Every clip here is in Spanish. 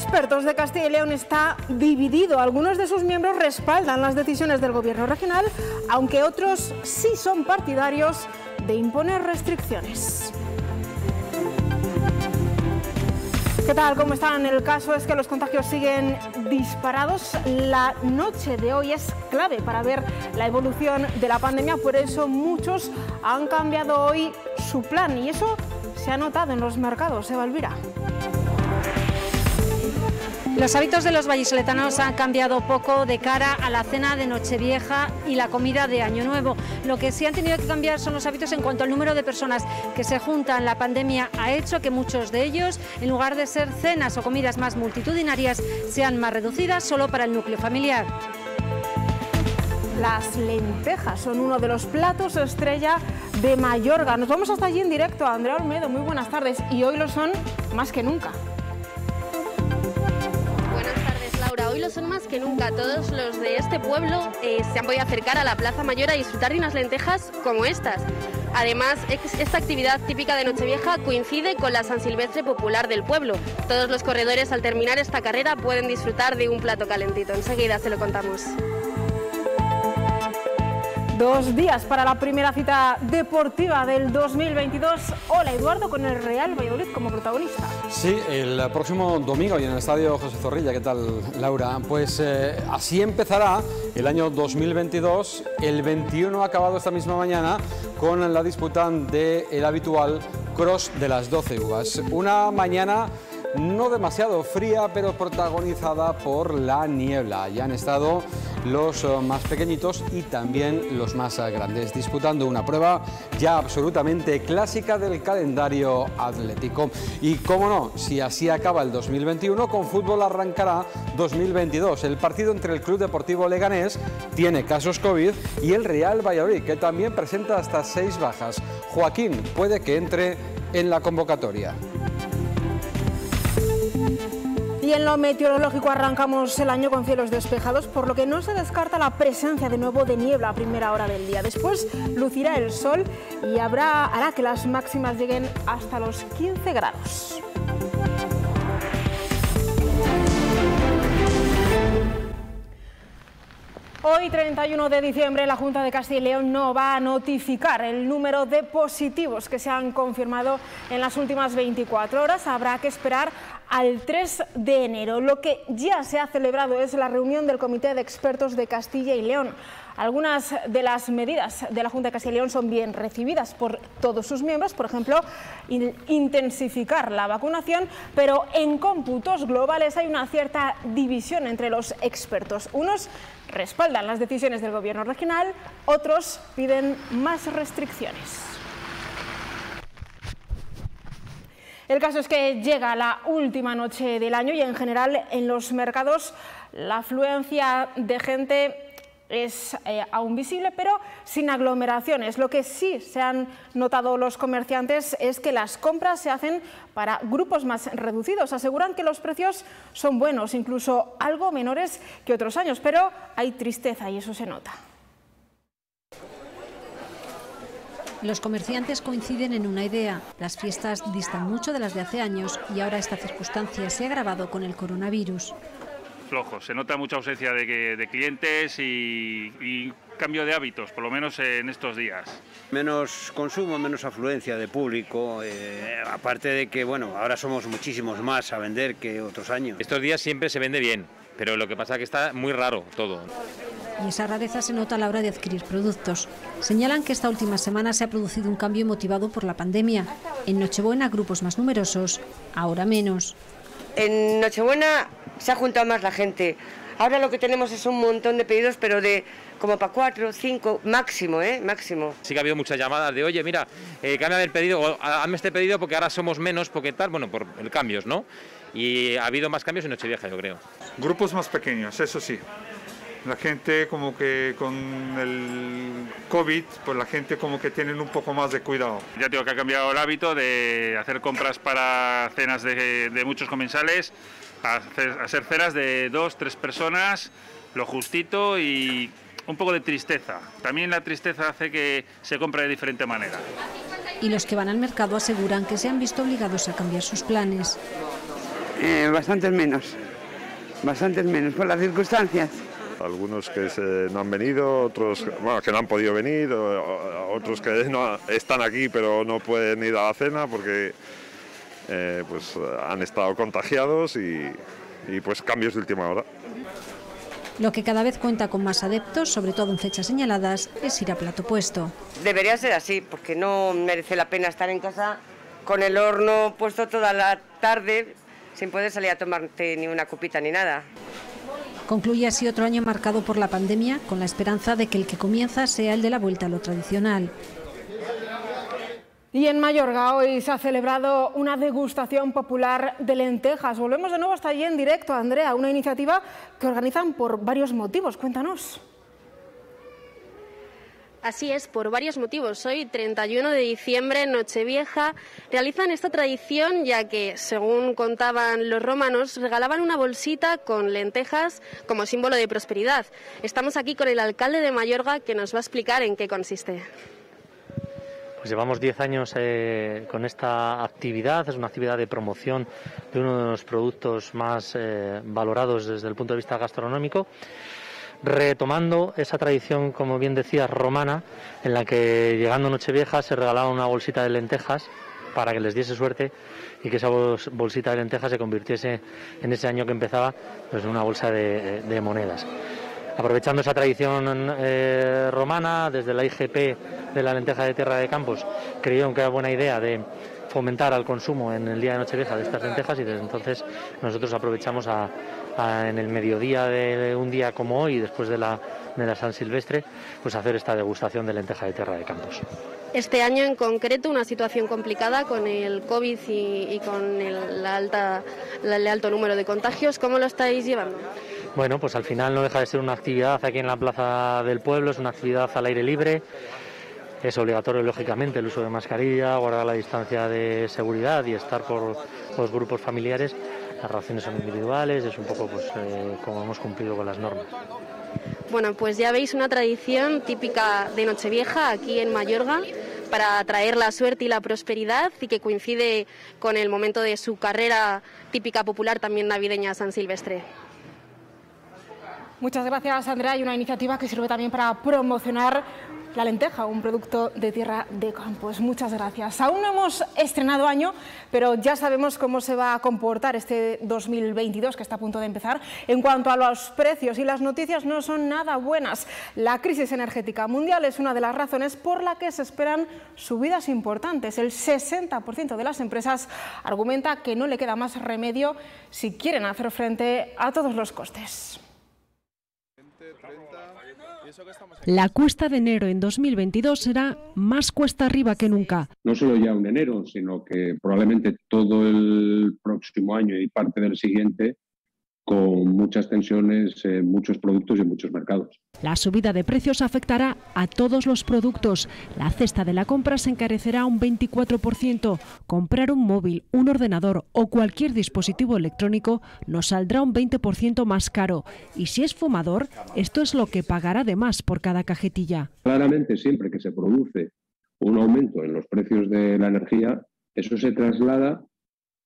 Expertos de Castilla y León está dividido. Algunos de sus miembros respaldan las decisiones del gobierno regional, aunque otros sí son partidarios de imponer restricciones. ¿Qué tal? ¿Cómo están? El caso es que los contagios siguen disparados. La noche de hoy es clave para ver la evolución de la pandemia, por eso muchos han cambiado hoy su plan y eso se ha notado en los mercados. Eva Elvira. Los hábitos de los vallisoletanos han cambiado poco de cara a la cena de Nochevieja y la comida de Año Nuevo. Lo que sí han tenido que cambiar son los hábitos en cuanto al número de personas que se juntan. La pandemia ha hecho que muchos de ellos, en lugar de ser cenas o comidas más multitudinarias, sean más reducidas solo para el núcleo familiar. Las lentejas son uno de los platos estrella de Mayorga. Nos vamos hasta allí en directo. Andrea Olmedo, muy buenas tardes. Y hoy lo son más que nunca. Son más que nunca. Todos los de este pueblo eh, se han podido acercar a la Plaza Mayor a disfrutar de unas lentejas como estas. Además, esta actividad típica de Nochevieja coincide con la San Silvestre popular del pueblo. Todos los corredores al terminar esta carrera pueden disfrutar de un plato calentito. Enseguida se lo contamos. Dos días para la primera cita deportiva del 2022. Hola Eduardo, con el Real Valladolid como protagonista. Sí, el próximo domingo y en el estadio José Zorrilla. ¿Qué tal, Laura? Pues eh, así empezará el año 2022. El 21 ha acabado esta misma mañana con la disputa del habitual Cross de las 12 uvas. Una mañana no demasiado fría, pero protagonizada por la niebla. Ya han estado los eh, más pequeñitos y también los más eh, grandes, disputando una prueba ya absolutamente clásica del calendario atlético. Y cómo no, si así acaba el 2021, con fútbol arrancará 2022. El partido entre el Club Deportivo Leganés tiene casos COVID y el Real Valladolid, que también presenta hasta seis bajas. Joaquín puede que entre en la convocatoria. Y en lo meteorológico arrancamos el año con cielos despejados, por lo que no se descarta la presencia de nuevo de niebla a primera hora del día. Después lucirá el sol y habrá, hará que las máximas lleguen hasta los 15 grados. Hoy, 31 de diciembre, la Junta de Castilla y León no va a notificar el número de positivos que se han confirmado en las últimas 24 horas. Habrá que esperar al 3 de enero. Lo que ya se ha celebrado es la reunión del Comité de Expertos de Castilla y León. Algunas de las medidas de la Junta de Castilla y León son bien recibidas por todos sus miembros, por ejemplo, intensificar la vacunación, pero en cómputos globales hay una cierta división entre los expertos. Unos respaldan las decisiones del Gobierno regional, otros piden más restricciones. El caso es que llega la última noche del año y en general en los mercados la afluencia de gente es eh, aún visible, pero sin aglomeraciones. Lo que sí se han notado los comerciantes es que las compras se hacen para grupos más reducidos. Aseguran que los precios son buenos, incluso algo menores que otros años, pero hay tristeza y eso se nota. Los comerciantes coinciden en una idea. Las fiestas distan mucho de las de hace años y ahora esta circunstancia se ha agravado con el coronavirus. Flojo, se nota mucha ausencia de, clientes y, cambio de hábitos, por lo menos en estos días. Menos consumo, menos afluencia de público, eh, aparte de que bueno, ahora somos muchísimos más a vender que otros años. Estos días siempre se vende bien, pero lo que pasa es que está muy raro todo y esa rareza se nota a la hora de adquirir productos. Señalan que esta última semana se ha producido un cambio motivado por la pandemia. En Nochebuena grupos más numerosos, ahora menos. En Nochebuena se ha juntado más la gente. Ahora lo que tenemos es un montón de pedidos, pero de como para cuatro, cinco, máximo, ¿eh? Máximo. Sí que ha habido muchas llamadas de, oye, mira, eh, cámbiame el pedido, o hazme este pedido porque ahora somos menos, porque tal, bueno, por el cambios, ¿no? Y ha habido más cambios en Nochevieja, yo creo. Grupos más pequeños, eso sí la gente como que con el COVID, pues la gente como que tienen un poco más de cuidado. Ya tengo que ha cambiado el hábito de hacer compras para cenas de, muchos comensales, a hacer, cenas de dos, tres personas, lo justito y un poco de tristeza. También la tristeza hace que se compre de diferente manera. Y los que van al mercado aseguran que se han visto obligados a cambiar sus planes. Eh, bastantes menos, bastantes menos por las circunstancias. Algunos que no han venido, otros que no han podido venir, otros que no están aquí pero no pueden ir a la cena porque eh, pues, han estado contagiados y, y pues cambios de última hora. Lo que cada vez cuenta con más adeptos, sobre todo en fechas señaladas, es ir a plato puesto. Debería ser así, porque no merece la pena estar en casa con el horno puesto toda la tarde sin poder salir a tomarte ni una copita ni nada. Concluye así otro año marcado por la pandemia, con la esperanza de que el que comienza sea el de la vuelta a lo tradicional. Y en Mayorga hoy se ha celebrado una degustación popular de lentejas. Volvemos de nuevo hasta allí en directo, Andrea, una iniciativa que organizan por varios motivos. Cuéntanos. Así es, por varios motivos. Hoy, 31 de diciembre, Nochevieja, realizan esta tradición ya que, según contaban los romanos, regalaban una bolsita con lentejas como símbolo de prosperidad. Estamos aquí con el alcalde de Mayorga que nos va a explicar en qué consiste. Pues llevamos 10 años eh, con esta actividad, es una actividad de promoción de uno de los productos más eh, valorados desde el punto de vista gastronómico retomando esa tradición, como bien decía, romana, en la que llegando Nochevieja se regalaba una bolsita de lentejas para que les diese suerte y que esa bolsita de lentejas se convirtiese en ese año que empezaba pues, en una bolsa de, monedas. Aprovechando esa tradición eh, romana, desde la IGP de la lenteja de tierra de Campos, creyeron que era buena idea de fomentar al consumo en el día de Nochevieja de estas lentejas y desde entonces nosotros aprovechamos a, en el mediodía de un día como hoy, después de la, de San Silvestre, pues hacer esta degustación de lenteja de tierra de campos. Este año en concreto una situación complicada con el COVID y, con el, el alto número de contagios. ¿Cómo lo estáis llevando? Bueno, pues al final no deja de ser una actividad aquí en la Plaza del Pueblo, es una actividad al aire libre. Es obligatorio, lógicamente, el uso de mascarilla, guardar la distancia de seguridad y estar por los grupos familiares las raciones son individuales, es un poco pues eh, como hemos cumplido con las normas. Bueno, pues ya veis una tradición típica de Nochevieja aquí en Mayorga para traer la suerte y la prosperidad y que coincide con el momento de su carrera típica popular también navideña San Silvestre. Muchas gracias, Andrea. Hay una iniciativa que sirve también para promocionar la lenteja, un producto de tierra de campos. Muchas gracias. Aún no hemos estrenado año, pero ya sabemos cómo se va a comportar este 2022 que está a punto de empezar. En cuanto a los precios y las noticias no son nada buenas. La crisis energética mundial es una de las razones por la que se esperan subidas importantes. El 60% de las empresas argumenta que no le queda más remedio si quieren hacer frente a todos los costes. La cuesta de enero en 2022 será más cuesta arriba que nunca. No solo ya un enero, sino que probablemente todo el próximo año y parte del siguiente con muchas tensiones en muchos productos y en muchos mercados. La subida de precios afectará a todos los productos. La cesta de la compra se encarecerá un 24%. Comprar un móvil, un ordenador o cualquier dispositivo electrónico nos saldrá un 20% más caro. Y si es fumador, esto es lo que pagará de más por cada cajetilla. Claramente, siempre que se produce un aumento en los precios de la energía, eso se traslada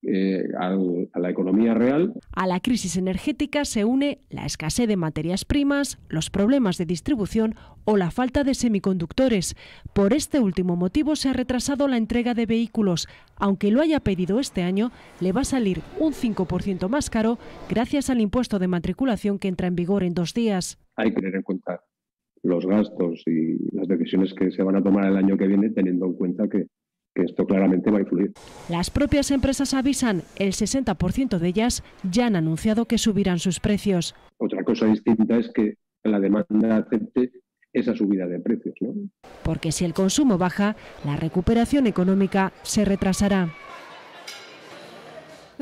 eh, a la economía real. A la crisis energética se une la escasez de materias primas, los problemas de distribución o la falta de semiconductores. Por este último motivo se ha retrasado la entrega de vehículos. Aunque lo haya pedido este año, le va a salir un 5% más caro gracias al impuesto de matriculación que entra en vigor en dos días. Hay que tener en cuenta los gastos y las decisiones que se van a tomar el año que viene, teniendo en cuenta que que esto claramente va a influir. Las propias empresas avisan, el 60% de ellas ya han anunciado que subirán sus precios. Otra cosa distinta es que la demanda acepte esa subida de precios. ¿no? Porque si el consumo baja, la recuperación económica se retrasará.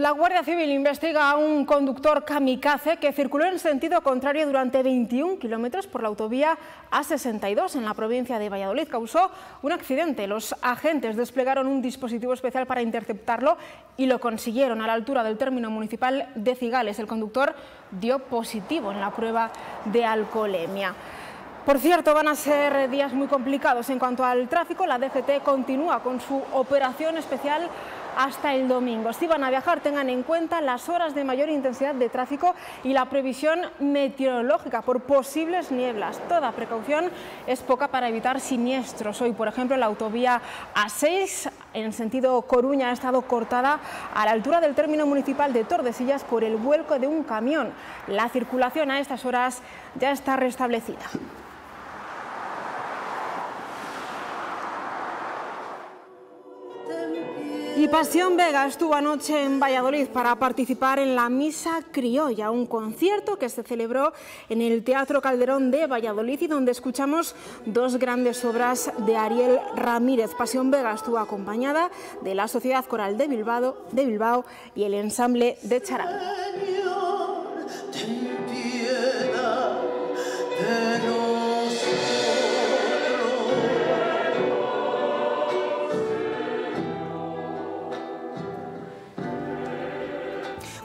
La Guardia Civil investiga a un conductor kamikaze que circuló en sentido contrario durante 21 kilómetros por la autovía A62 en la provincia de Valladolid. Causó un accidente. Los agentes desplegaron un dispositivo especial para interceptarlo y lo consiguieron a la altura del término municipal de Cigales. El conductor dio positivo en la prueba de alcoholemia. Por cierto, van a ser días muy complicados en cuanto al tráfico. La DGT continúa con su operación especial hasta el domingo. Si van a viajar, tengan en cuenta las horas de mayor intensidad de tráfico y la previsión meteorológica por posibles nieblas. Toda precaución es poca para evitar siniestros. Hoy, por ejemplo, la autovía A6 en sentido Coruña ha estado cortada a la altura del término municipal de Tordesillas por el vuelco de un camión. La circulación a estas horas ya está restablecida. Y Pasión Vega estuvo anoche en Valladolid para participar en la Misa Criolla, un concierto que se celebró en el Teatro Calderón de Valladolid y donde escuchamos dos grandes obras de Ariel Ramírez. Pasión Vega estuvo acompañada de la Sociedad Coral de Bilbao, de Bilbao y el ensamble de Charal.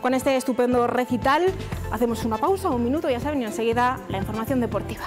Con este estupendo recital hacemos una pausa, un minuto, ya saben, y enseguida la información deportiva.